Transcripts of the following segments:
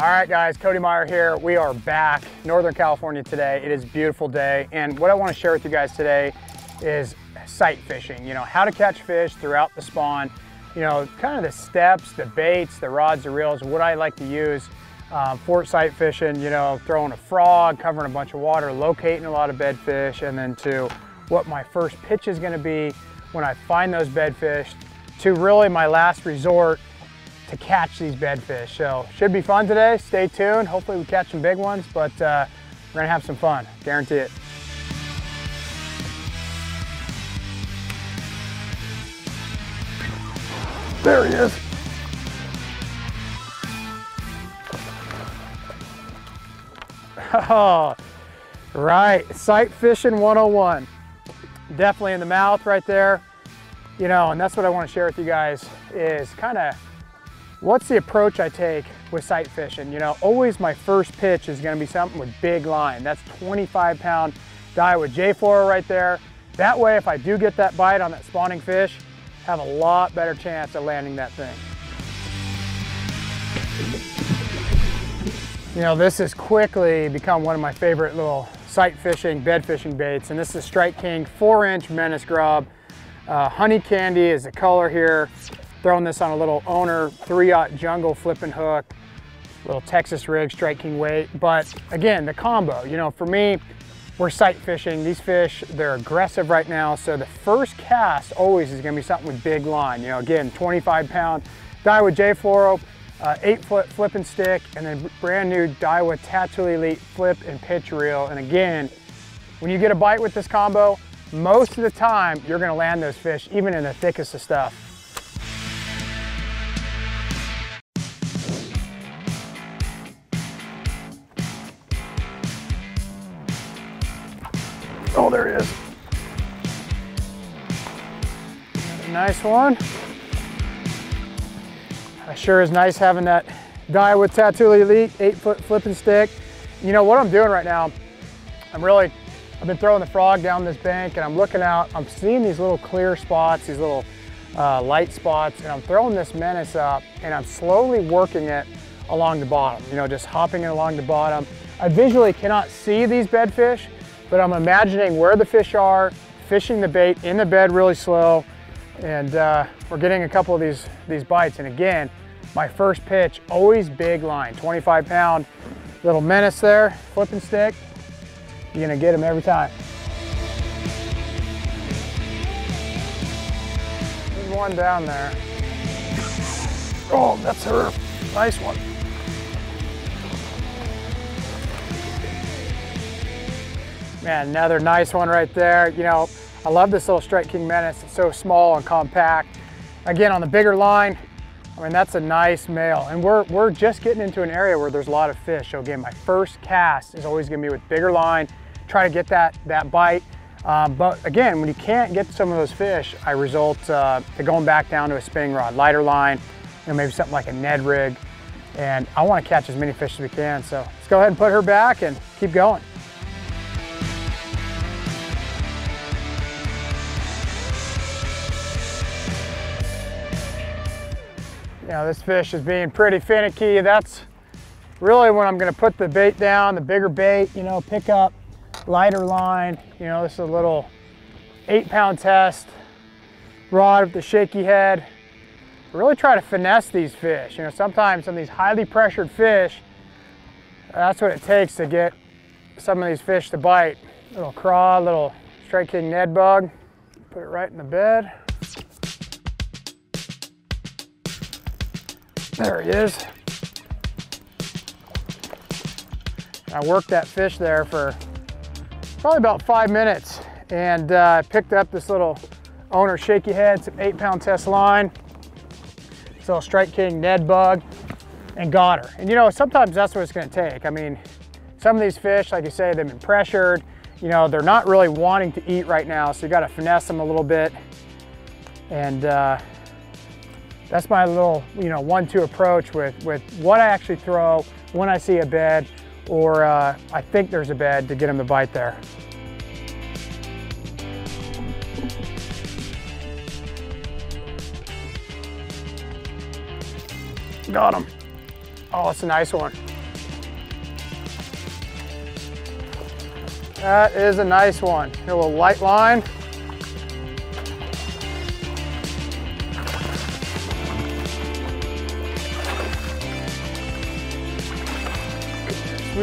All right, guys, Cody Meyer here. We are back, Northern California today. It is beautiful day. And what I wanna share with you guys today is sight fishing. You know, how to catch fish throughout the spawn. You know, kind of the steps, the baits, the rods, the reels, what I like to use um, for sight fishing. You know, throwing a frog, covering a bunch of water, locating a lot of bedfish, and then to what my first pitch is gonna be when I find those bedfish, to really my last resort to catch these bedfish. So should be fun today. Stay tuned. Hopefully we catch some big ones, but uh, we're gonna have some fun, guarantee it. There he is. Oh, right, sight fishing 101. Definitely in the mouth right there. You know, and that's what I wanna share with you guys is kind of what's the approach I take with sight fishing? You know, always my first pitch is gonna be something with big line. That's 25 pound Daiwa J-Fluoro right there. That way, if I do get that bite on that spawning fish, have a lot better chance of landing that thing. You know, this has quickly become one of my favorite little sight fishing, bed fishing baits, and this is Strike King 4-inch menace grub. Uh, honey candy is the color here. Throwing this on a little owner 3-aught jungle flipping hook, little Texas rig, Strike King weight. But again, the combo, you know, for me, we're sight fishing. These fish, they're aggressive right now. So the first cast always is gonna be something with big line. You know, again, 25 pound Daiwa J-Fluoro, uh, eight foot flip and stick, and then brand new Daiwa Tatula Elite flip and pitch reel. And again, when you get a bite with this combo, most of the time, you're gonna land those fish, even in the thickest of stuff. Oh, there he is. Nice one. It sure is nice having that guy with Tatula Elite eight foot flipping stick. You know what I'm doing right now, I'm really, I've been throwing the frog down this bank and I'm looking out, I'm seeing these little clear spots, these little uh, light spots, and I'm throwing this menace up and I'm slowly working it along the bottom, you know, just hopping it along the bottom. I visually cannot see these bedfish, but I'm imagining where the fish are, fishing the bait in the bed really slow, and uh, we're getting a couple of these, these bites. And again, my first pitch, always big line, 25 pound little menace there, flipping stick. You're gonna get them every time. There's one down there. Oh, that's her. Nice one. Man, another nice one right there. You know, I love this little Strike King Menace. It's so small and compact. Again, on the bigger line, I mean, that's a nice male. And we're, we're just getting into an area where there's a lot of fish. So again, my first cast is always gonna be with bigger line, try to get that, that bite. Um, but again, when you can't get some of those fish, I result uh, to going back down to a spinning rod, lighter line, you know, maybe something like a Ned rig. And I wanna catch as many fish as we can. So let's go ahead and put her back and keep going. You know, this fish is being pretty finicky. That's really when I'm gonna put the bait down, the bigger bait, you know, pick up lighter line. You know, this is a little eight pound test rod with the shaky head. Really try to finesse these fish. You know, sometimes some of these highly pressured fish, that's what it takes to get some of these fish to bite. Little craw, little Strike King Ned bug. Put it right in the bed. There he is. I worked that fish there for probably about five minutes and uh, picked up this little owner shaky head, some eight pound test line, this little Strike King Ned bug, and got her. And you know, sometimes that's what it's gonna take. I mean, some of these fish, like you say, they've been pressured, you know, they're not really wanting to eat right now, so you gotta finesse them a little bit. And uh, that's my little, you know, one-two approach with, with what I actually throw when I see a bed or uh, I think there's a bed to get them to bite there. Got him. Oh, it's a nice one. That is a nice one. A little light line.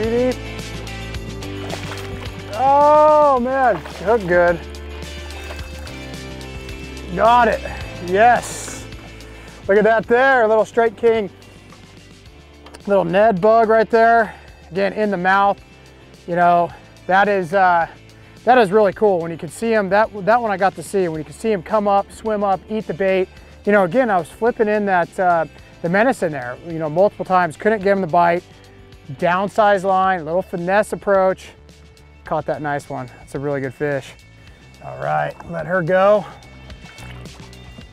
Sweetie. Oh man, hook good. Got it, yes. Look at that there, little Strike King. Little Ned bug right there. Again, in the mouth. You know, that is uh, that is really cool when you can see him. That that one I got to see when you can see him come up, swim up, eat the bait. You know, again, I was flipping in that uh, the menace in there. You know, multiple times, couldn't get him the bite. Downsize line, little finesse approach. Caught that nice one. It's a really good fish. All right, let her go.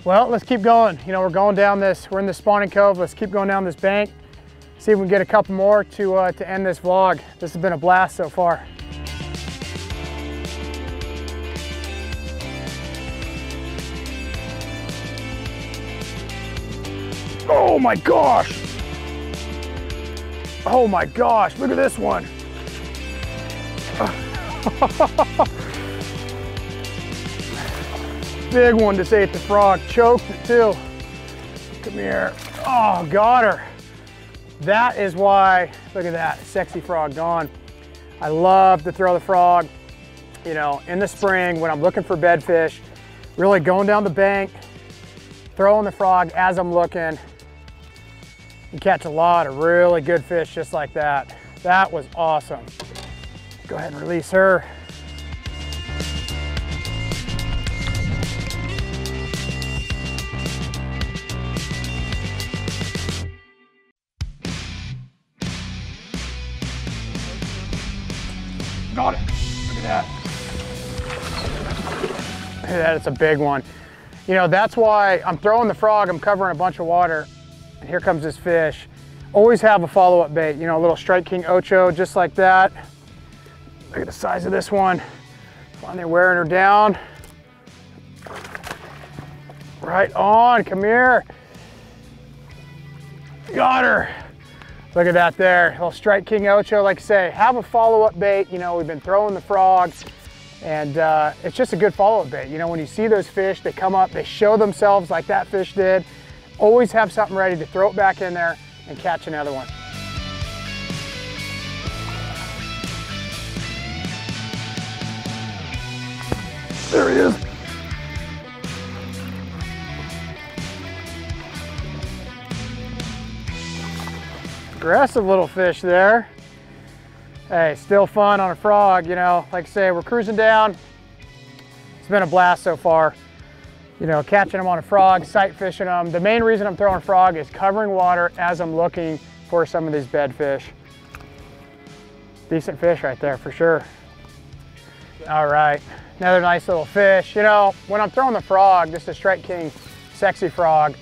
Well, let's keep going. You know, we're going down this, we're in the spawning cove. Let's keep going down this bank. See if we can get a couple more to, uh, to end this vlog. This has been a blast so far. Oh my gosh. Oh my gosh, look at this one. Big one to say the frog, choked it too. Come here, oh, got her. That is why, look at that, sexy frog gone. I love to throw the frog, you know, in the spring when I'm looking for bedfish, really going down the bank, throwing the frog as I'm looking, and catch a lot of really good fish just like that. That was awesome. Go ahead and release her. Got it. Look at that. Look at that, it's a big one. You know, that's why I'm throwing the frog, I'm covering a bunch of water, here comes this fish. Always have a follow-up bait, you know, a little Strike King Ocho, just like that. Look at the size of this one. Finally wearing her down. Right on, come here. Got her. Look at that there, little Strike King Ocho. Like I say, have a follow-up bait. You know, we've been throwing the frogs and uh, it's just a good follow-up bait. You know, when you see those fish, they come up, they show themselves like that fish did. Always have something ready to throw it back in there and catch another one. There he is. Aggressive little fish there. Hey, still fun on a frog, you know. Like I say, we're cruising down. It's been a blast so far. You know, catching them on a frog, sight fishing them. The main reason I'm throwing frog is covering water as I'm looking for some of these bed fish. Decent fish right there for sure. All right, another nice little fish. You know, when I'm throwing the frog, this is Strike King sexy frog,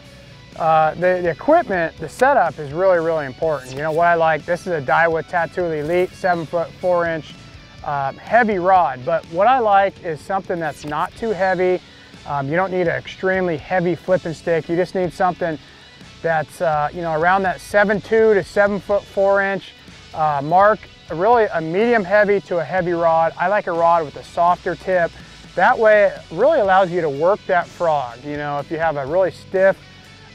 uh, the, the, equipment, the setup is really, really important. You know what I like, this is a Daiwa Tatula Elite, seven foot, four inch, uh, heavy rod. But what I like is something that's not too heavy. Um, you don't need an extremely heavy flipping stick. You just need something that's, uh, you know, around that seven two to seven foot, four inch uh, mark. Really a medium heavy to a heavy rod. I like a rod with a softer tip. That way it really allows you to work that frog. You know, if you have a really stiff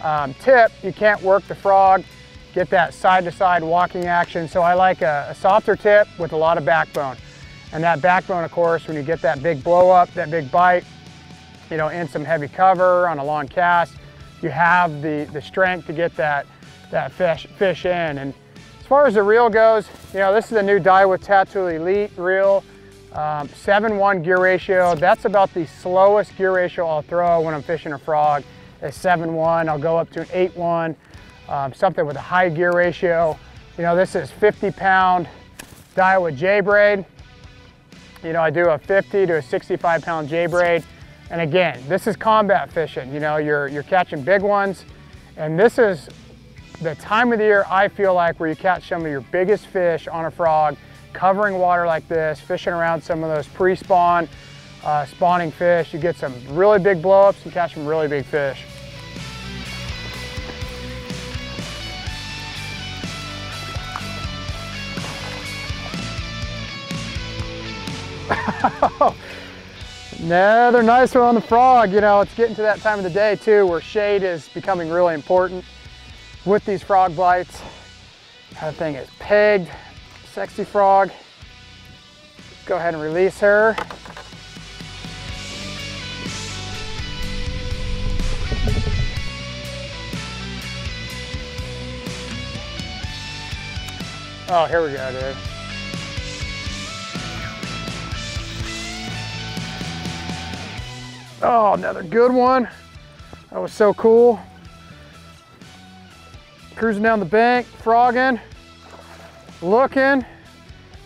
um, tip, you can't work the frog, get that side-to-side -side walking action. So I like a, a, softer tip with a lot of backbone. And that backbone, of course, when you get that big blow up, that big bite, you know, in some heavy cover on a long cast, you have the, the strength to get that, that fish, fish in. And as far as the reel goes, you know, this is a new Daiwa Tatula Elite reel, 7-1 um, gear ratio. That's about the slowest gear ratio I'll throw when I'm fishing a frog a 7-1, I'll go up to an 8-1, um, something with a high gear ratio. You know, this is 50 pound Daiwa J braid. You know, I do a 50 to a 65 pound J braid. And again, this is combat fishing. You know, you're, you're catching big ones. And this is the time of the year I feel like where you catch some of your biggest fish on a frog, covering water like this, fishing around some of those pre-spawn, uh, spawning fish. You get some really big blowups and catch some really big fish. Another nice one on the frog. You know, it's getting to that time of the day too where shade is becoming really important with these frog bites. That thing is pegged, sexy frog. Go ahead and release her. Oh, here we go, dude. Oh, another good one. That was so cool. Cruising down the bank, frogging, looking,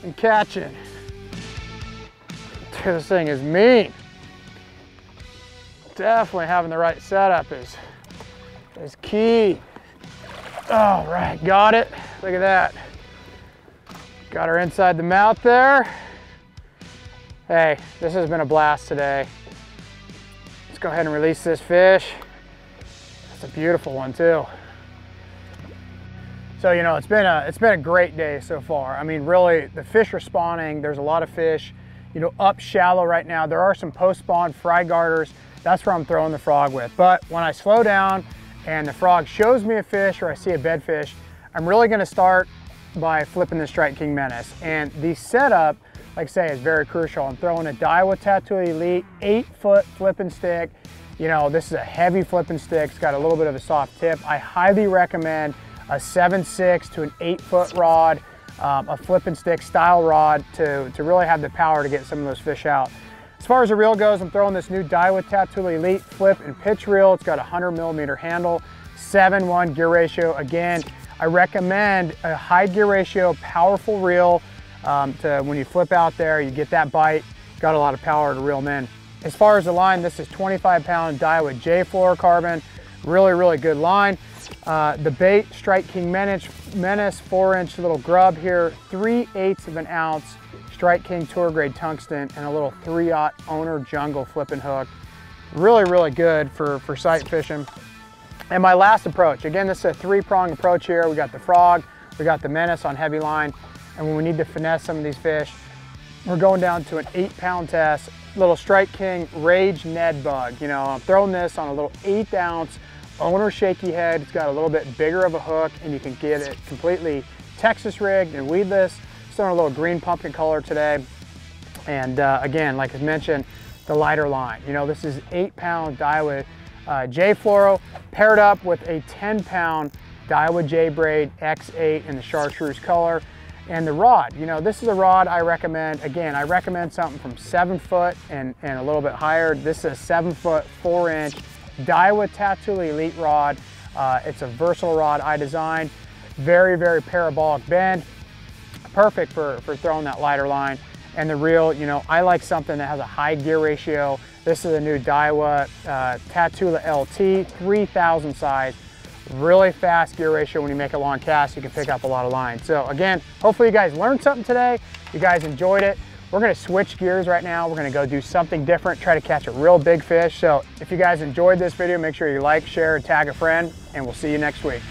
and catching. Dude, this thing is mean. Definitely having the right setup is, is key. All right, got it. Look at that. Got her inside the mouth there. Hey, this has been a blast today. Go ahead and release this fish. It's a beautiful one too. So, you know, it's been a, it's been a great day so far. I mean, really, the fish are spawning. There's a lot of fish, you know, up shallow right now. There are some post-spawn fry guarders. That's where I'm throwing the frog with. But when I slow down and the frog shows me a fish or I see a bedfish, I'm really gonna start by flipping the Strike King Menace. And the setup, like I say, is very crucial. I'm throwing a Daiwa Tatula Elite eight foot flipping stick. You know, this is a heavy flipping stick. It's got a little bit of a soft tip. I highly recommend a 7.6 to an eight foot rod, um, a flipping stick style rod to, to really have the power to get some of those fish out. As far as the reel goes, I'm throwing this new Daiwa Tatula Elite flip and pitch reel. It's got a 100 millimeter handle, 7-1 gear ratio. Again, I recommend a high gear ratio, powerful reel um, to when you flip out there, you get that bite, got a lot of power to reel them in. As far as the line, this is 25 pound Daiwa J fluorocarbon. Really, really good line. Uh, the bait, Strike King Menace, Menace, four inch little grub here, 3 eighths of an ounce, Strike King tour grade tungsten, and a little 3-aught owner jungle flipping hook. Really, really good for, for sight fishing. And my last approach, again, this is a three prong approach here. We got the frog, we got the menace on heavy line. And when we need to finesse some of these fish, we're going down to an eight pound test, little Strike King Rage Ned Bug. You know, I'm throwing this on a little eight ounce owner shaky head. It's got a little bit bigger of a hook and you can get it completely Texas rigged and weedless. It's on a little green pumpkin color today. And uh, again, like I mentioned, the lighter line. You know, this is eight pound Daiwa uh, J Fluoro paired up with a 10 pound Daiwa J Braid X8 in the chartreuse color. And the rod, you know, this is a rod I recommend, again, I recommend something from seven foot and, and a little bit higher. This is a seven foot, four inch Daiwa Tatula Elite rod. Uh, it's a versatile rod I designed. Very, very parabolic bend. Perfect for, for throwing that lighter line. And the reel, you know, I like something that has a high gear ratio. This is a new Daiwa uh, Tatula LT, 3000 size. Really fast gear ratio when you make a long cast, you can pick up a lot of line. So again, hopefully you guys learned something today. You guys enjoyed it. We're gonna switch gears right now. We're gonna go do something different, try to catch a real big fish. So if you guys enjoyed this video, make sure you like, share, and tag a friend, and we'll see you next week.